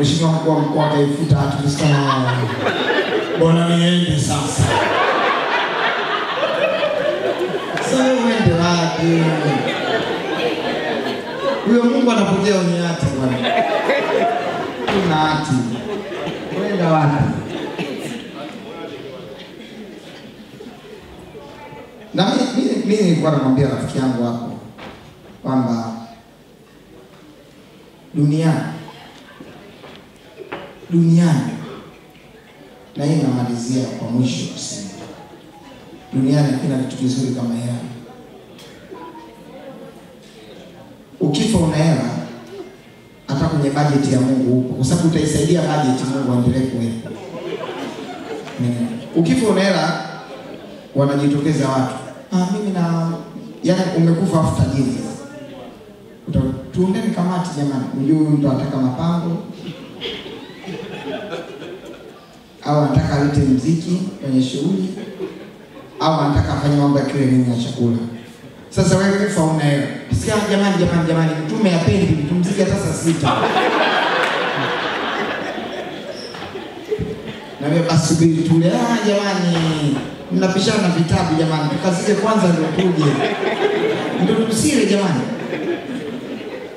Mheshimiwa mkuu wa mkoa akaifuta hatukusema bwana niende sasa. Sasa uende wapi? Huyo Mungu anapokea wenye hati bwana. Una hati. Unaenda wapi? Na mimi nilikuwa namwambia rafiki yangu hapo kwamba duniani duniani na hii namalizia kwa mwisho kusema duniani hakuna kitu kizuri kama hela. Ukifa una hela, hata kwenye bajeti ya Mungu huko, kwa sababu utaisaidia bajeti Mungu aendelee kuwepo. Ukifa una hela, wanajitokeza watu, ah, mimi na yani, umekufa afu tajiri. Tuundeni kamati jamani, ujue huyu mtu anataka mapango au anataka alete mziki kwenye shughuli au anataka afanye mambo ya cleaning ya chakula. Sasa wewe kufa una hela. Sikia jamani, jamani, jamani, mtume apendi mtumzike hata saa sita. Na wewe basi subiri tule. Ah, jamani, mnapishana na vitabu jamani, tukazike kwanza ndio tuje. Ndio tusile jamani.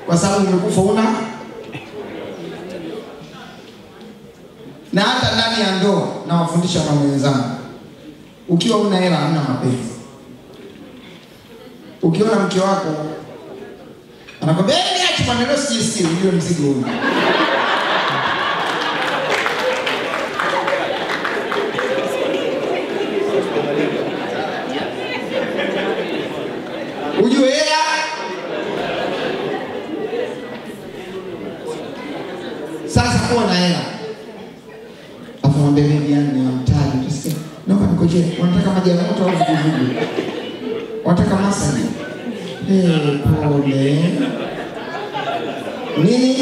Kwa sababu umekufa una na hata ndani ya ndoa nawafundisha kwa wenzangu, ukiwa una hela hamna mapenzi. Ukiona mke wako anakwambia hey, niache bwana, leo sijisikii, ujue mzigo huu. Sasa, kuwa na hela maji ya moto au vuguvugu, Wataka masaji. Hey, pole nini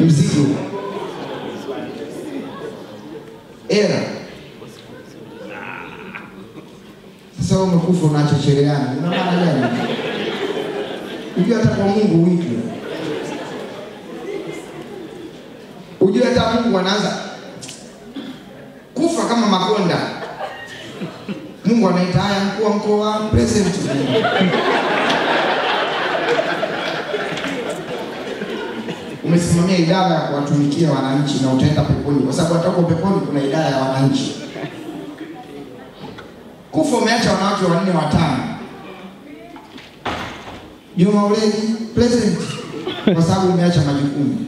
mzigo era sasa wewe umekufa unaacha cherehani, una maana gani? Ujue hata kwa Mungu wiki. ujue hata Mungu anaanza kufa kama makonda. Mungu anaita haya, mkuu wa mkoa present. Umesimamia idara ya kuwatumikia wananchi na utaenda peponi, kwa sababu hata huko peponi kuna idara ya wananchi. Kufa umeacha wanawake wanne watano. Juma Uledi present, kwa sababu umeacha majukumu.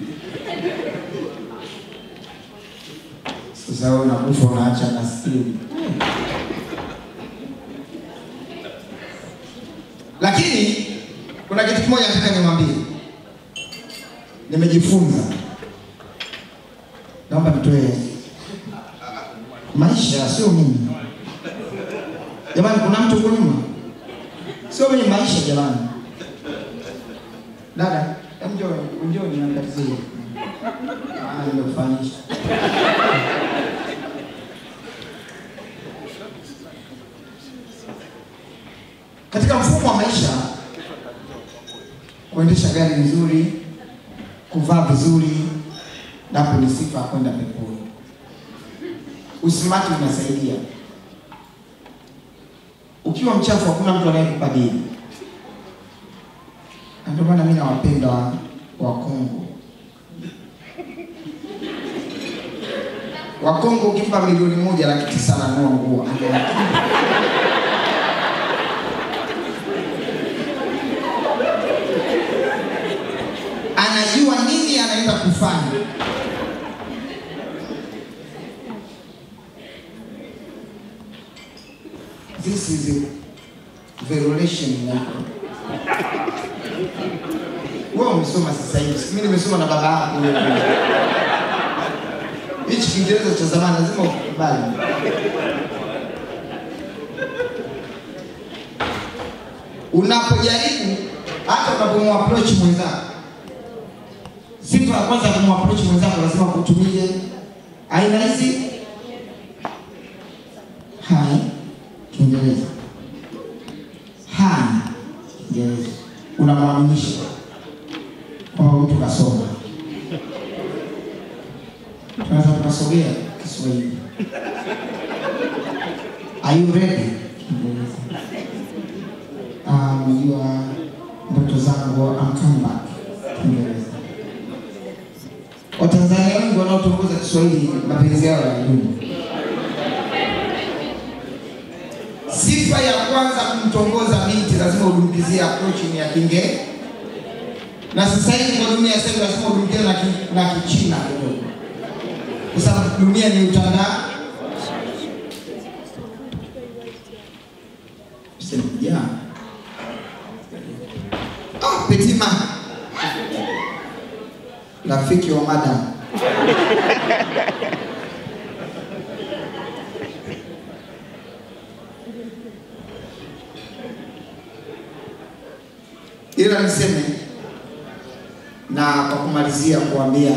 Sasa wewe unakufa unaacha maskini. Lakini kuna kitu kimoja nataka niwaambie, nimejifunza, naomba nitoe maisha, sio mimi jamani. Kuna mtu huko nyuma, sio mimi, maisha jamani. Dada, njoo, njoo niangalizie. Nimekufanisha katika mfumo wa maisha, kuendesha gari vizuri, kuvaa vizuri, napo ni sifa kwenda peponi. Usimati unasaidia. Ukiwa mchafu, hakuna mtu anayekubadili, na ndio maana mimi nawapenda wa Wakongo. Wakongo ukimpa milioni moja laki tisa ananunua nguo nini anaenda kufanya. This is a violation ya wewe umesoma sasa hivi, mimi nimesoma na baba yako. Hichi Kiingereza cha zamani lazima ukubali. Unapojaribu hata unapomapproach mwenzako sifa ya kwanza kumapproach mwenzako lazima kutumie aina hizi hai Kiingereza, hai Kiingereza, unamwaminisha kwamba mtu kasoma. Tunaweza tukasogea Kiswahili. Are you ready? Ah, Unajua ndoto zangu I'm coming. Kiingereza. Wanaotongoza Kiswahili mapenzi yao yanadumu. Sifa ya kwanza kumtongoza binti lazima udumkizie approach ya Kinge. Na sasa hivi kwa dunia sasa lazima udumkie na ki, na Kichina kidogo. Kwa sababu dunia ni utanda. Yeah. Ah, Petima. Rafiki wa madam. Ila niseme na kwa kumalizia kuambia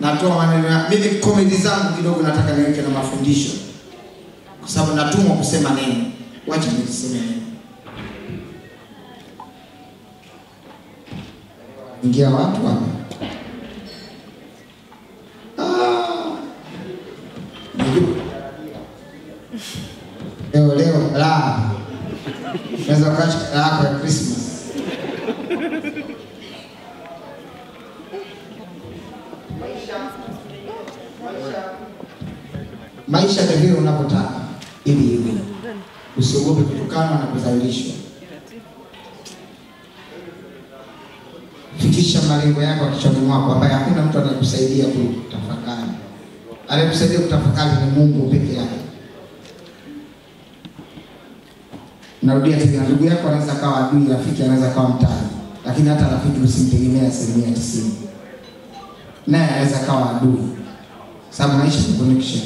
natoa maneno mimi komedi zangu kidogo nataka niweke na mafundisho. Kwa sababu natumwa kusema neno. Wacha niseme neno. Ingia watu hapa Ah. Ndio. Leo leo la Unaweza ukacha yako ya Christmas. Maisha ndio vile unavyotaka ili iwe. Usiogope kutukana na kudhalilishwa. Fikisha malengo yako kichwani mwako, ambaye hakuna mtu anayekusaidia kutafakari. Anayekusaidia kutafakari ni Mungu peke yake. Narudia tena, ndugu yako anaweza kawa adui, rafiki anaweza kawa mtani, lakini hata rafiki usimtegemea asilimia tisini, naye anaweza kawa adui, sababu maisha ni connection.